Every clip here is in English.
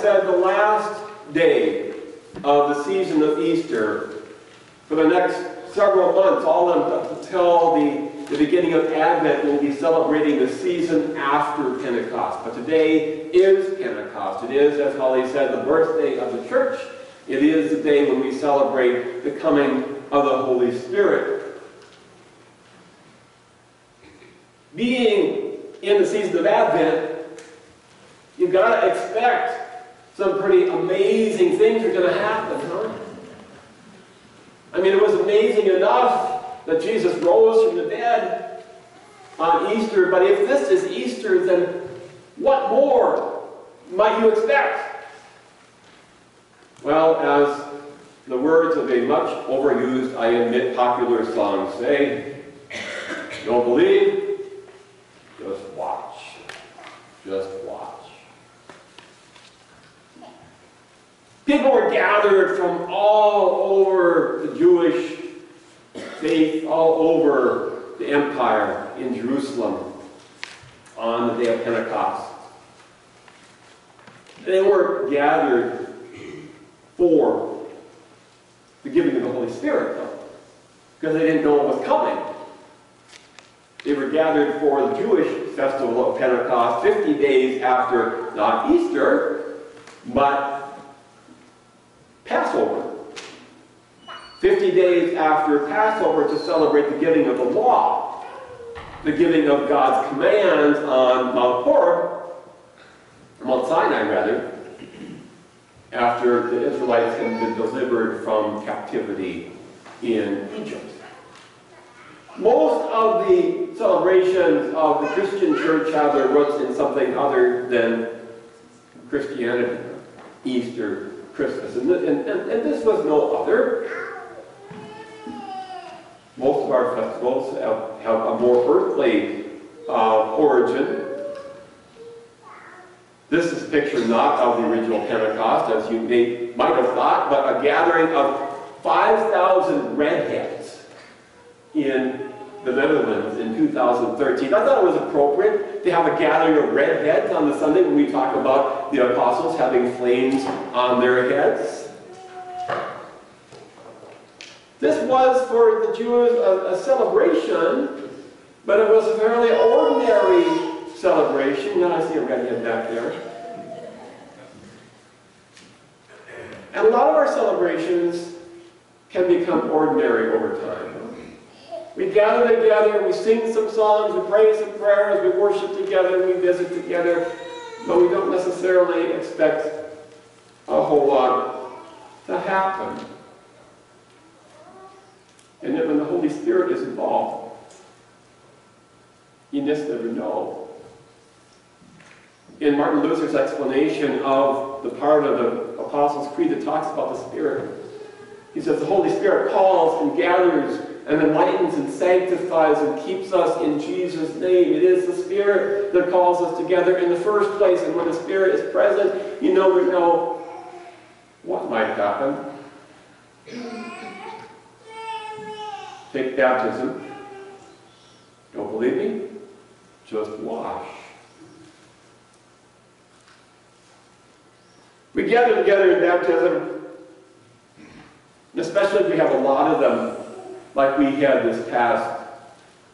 said, the last day of the season of Easter for the next several months, all until the, the beginning of Advent, we'll be celebrating the season after Pentecost. But today is Pentecost. It is, as Holly said, the birthday of the church. It is the day when we celebrate the coming of the Holy Spirit. Being in the season of Advent, you've got to expect some pretty amazing things are going to happen, huh? I mean, it was amazing enough that Jesus rose from the dead on Easter, but if this is Easter, then what more might you expect? Well, as the words of a much overused, I admit, popular song say, don't believe, just watch. Just watch. People were gathered from all over the Jewish faith, all over the empire in Jerusalem on the day of Pentecost. They were gathered for the giving of the Holy Spirit, though, because they didn't know what was coming. They were gathered for the Jewish festival of Pentecost 50 days after, not Easter, but Passover. 50 days after Passover to celebrate the giving of the law, the giving of God's commands on Mount Horeb, Mount Sinai rather, after the Israelites had been delivered from captivity in Egypt. Most of the celebrations of the Christian church have their roots in something other than Christianity, Easter, Christmas. And, and, and, and this was no other. Most of our festivals have, have a more earthly uh, origin. This is a picture not of the original Pentecost, as you may, might have thought, but a gathering of 5,000 redheads in the Netherlands in 2013. I thought it was appropriate to have a gathering of redheads on the Sunday when we talk about the apostles having flames on their heads. This was for the Jews a, a celebration, but it was a fairly ordinary celebration. Now I see a redhead back there. And a lot of our celebrations can become ordinary over time. We gather together, we sing some songs, we pray some prayers, we worship together, we visit together, but we don't necessarily expect a whole lot to happen. And then when the Holy Spirit is involved, you just never know. In Martin Luther's explanation of the part of the Apostles' Creed that talks about the Spirit, he says the Holy Spirit calls and gathers and enlightens and sanctifies and keeps us in Jesus' name. It is the Spirit that calls us together in the first place. And when the Spirit is present, you know we know what might happen. Take baptism. Don't believe me? Just wash. We gather together in baptism, especially if we have a lot of them like we had this past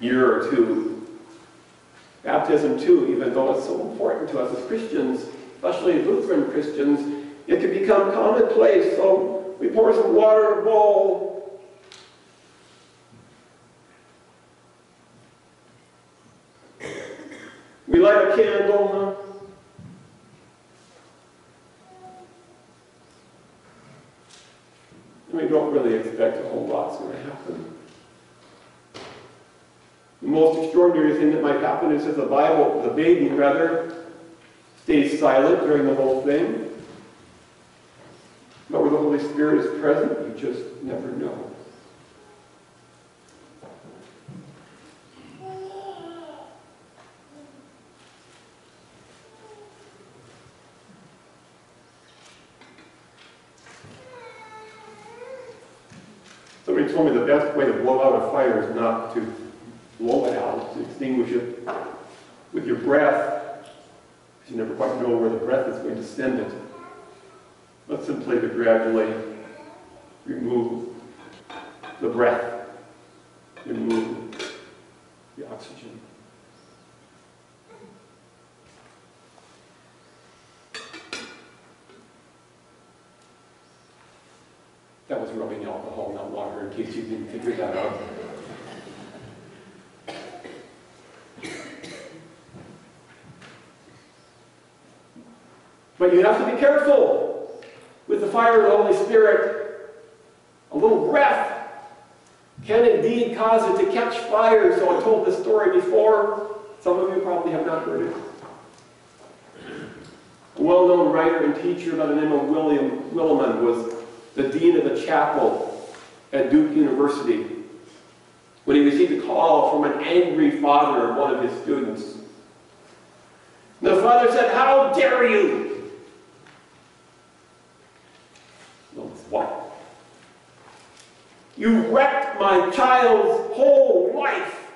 year or two. Baptism, too, even though it's so important to us as Christians, especially Lutheran Christians, it can become commonplace. So we pour some water in a bowl. We light a candle. We don't really expect a whole lot's going to happen. The most extraordinary thing that might happen is that the Bible, the baby rather, stays silent during the whole thing. But where the Holy Spirit is present, you just never know. Somebody told me the best way to blow out a fire is not to blow it out, to extinguish it with your breath, because you never quite know where the breath is going to send it. but simply to gradually remove the breath, remove the oxygen. Rubbing alcohol, not water, in case you didn't figure that out. But you have to be careful with the fire of the Holy Spirit. A little breath can indeed cause it to catch fire. So I told this story before. Some of you probably have not heard it. A well-known writer and teacher by the name of William Willimon was the dean of the chapel at Duke University when he received a call from an angry father of one of his students. The father said, How dare you! what? You wrecked my child's whole life.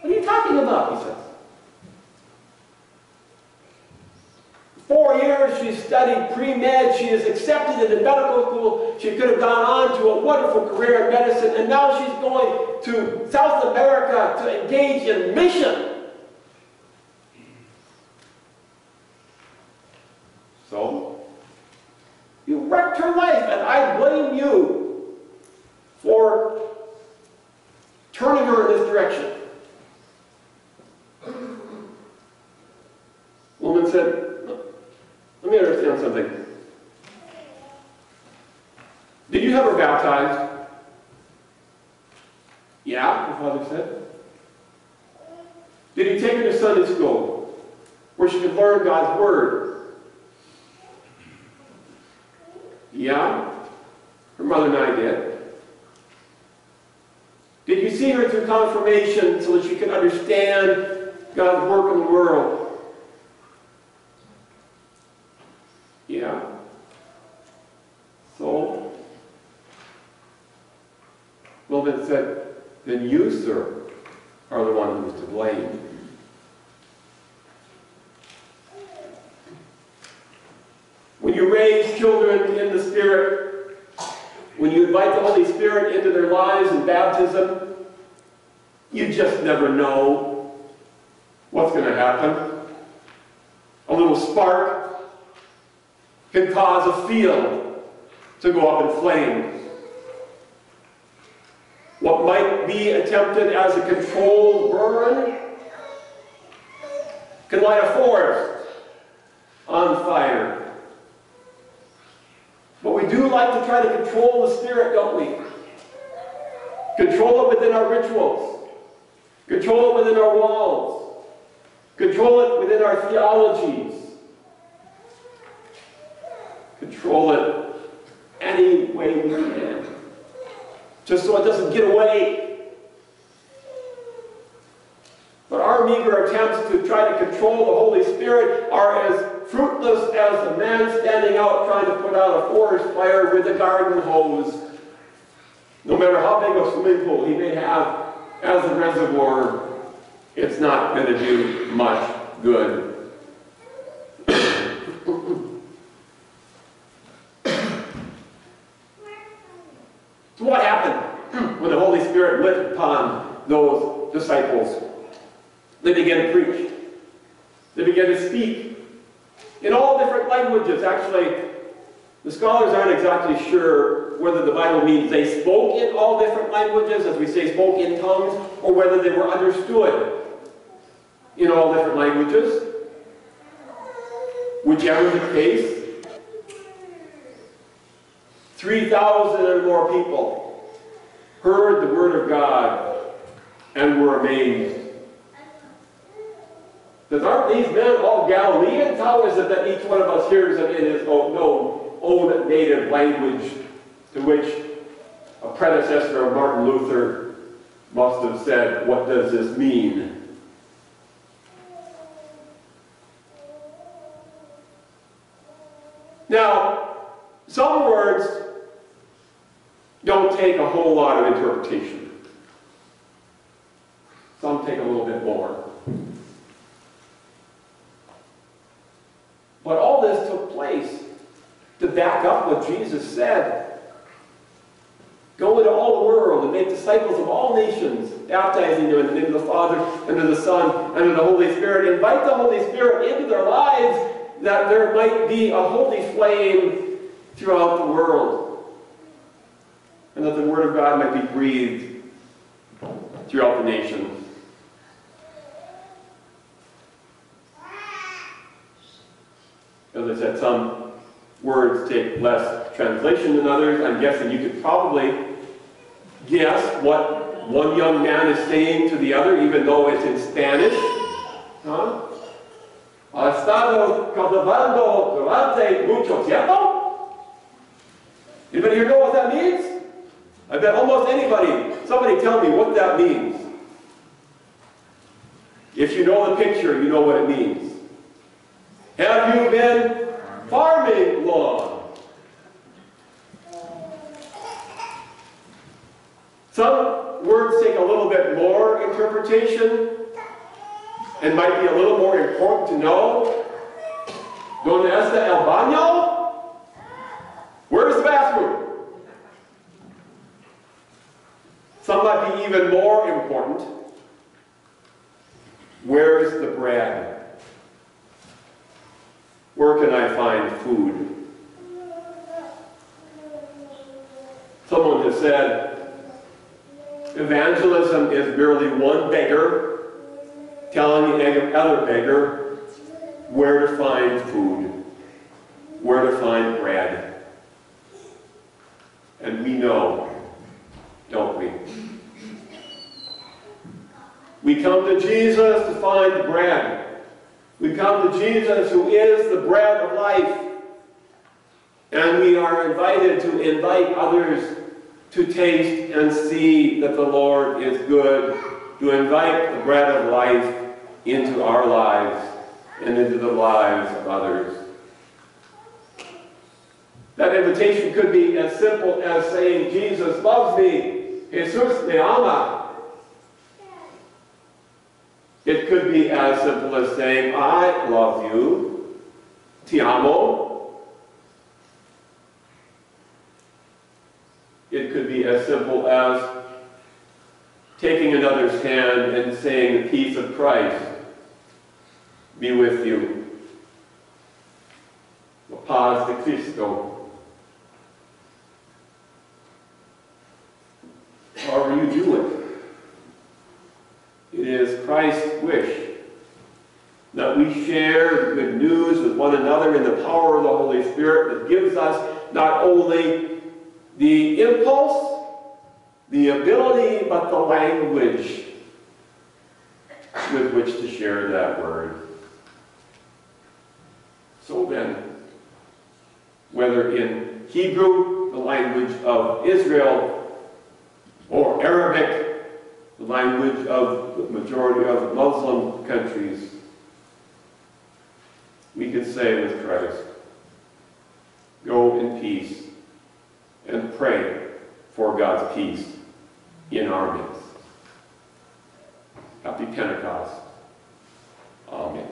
What are you talking about? He says. Four years she studied pre-med. She is accepted into medical school. She could have gone on to a wonderful career in medicine. And now she's going to South America to engage in mission. So, you wrecked her life, and I blame you for turning her in this direction. Willimon said, let me understand something. Did you have her baptized? Yeah, the father said. Did you take her to Sunday school where she could learn God's Word? Yeah, her mother and I did. Did you see her through confirmation so that she could understand God's work in the world? Yeah. So, Willimon said, then you, sir, are the one who is to blame. When you raise children in the Spirit, when you invite the Holy Spirit into their lives in baptism, you just never know what's going to happen. A little spark can cause a field to go up in flames. What might be attempted as a controlled burn can light a forest on fire. But we do like to try to control the spirit, don't we? Control it within our rituals. Control it within our walls. Control it within our theologies control it any way we can. Just so it doesn't get away. But our meager attempts to try to control the Holy Spirit are as fruitless as the man standing out trying to put out a forest fire with a garden hose. No matter how big a swimming pool he may have as a reservoir, it's not going to do much good. So what happened when the Holy Spirit lit upon those disciples? They began to preach. They began to speak in all different languages. Actually, the scholars aren't exactly sure whether the Bible means they spoke in all different languages, as we say spoke in tongues, or whether they were understood in all different languages. Whichever the case, 3,000 and more people heard the word of God and were amazed. Says, aren't these men all Galileans? How is it that each one of us hears them in his own, own native language to which a predecessor of Martin Luther must have said, what does this mean? Now, some words don't take a whole lot of interpretation. Some take a little bit more. But all this back up what Jesus said. Go into all the world and make disciples of all nations, baptizing them in the name of the Father, and of the Son, and of the Holy Spirit. Invite the Holy Spirit into their lives that there might be a holy flame throughout the world. And that the Word of God might be breathed throughout the nations. As I said, some words take less translation than others. I'm guessing you could probably guess what one young man is saying to the other, even though it's in Spanish. Huh? Ha estado cultivando durante mucho tiempo? Anybody here know what that means? I bet almost anybody, somebody tell me what that means. If you know the picture, you know what it means. Have you been farming long? Some words take a little bit more interpretation and might be a little more important to know. Donde está el baño? Where's the bathroom? Some might be even more important. Where's the bread? Where can I find food? Someone has said, evangelism is merely one beggar telling the other beggar where to find food, where to find bread. And we know, don't we? We come to Jesus to find bread. We come to Jesus who is the bread of life. And we are invited to invite others to taste and see that the Lord is good, to invite the bread of life into our lives and into the lives of others. That invitation could be as simple as saying, Jesus loves me. Jesus me ama. It could be as simple as saying, I love you. Ti amo. It could be as simple as taking another's hand and saying, the peace of Christ be with you. La paz de Cristo. However you do it, it is Christ's wish that we share the good news with one another in the power of the Holy Spirit that gives us not only the impulse, the ability, but the language with which to share that word. So then, whether in Hebrew, the language of Israel, or Arabic, the language of the majority of Muslim countries, we can say with Christ, go in peace and pray for God's peace in our midst. Happy Pentecost. Amen.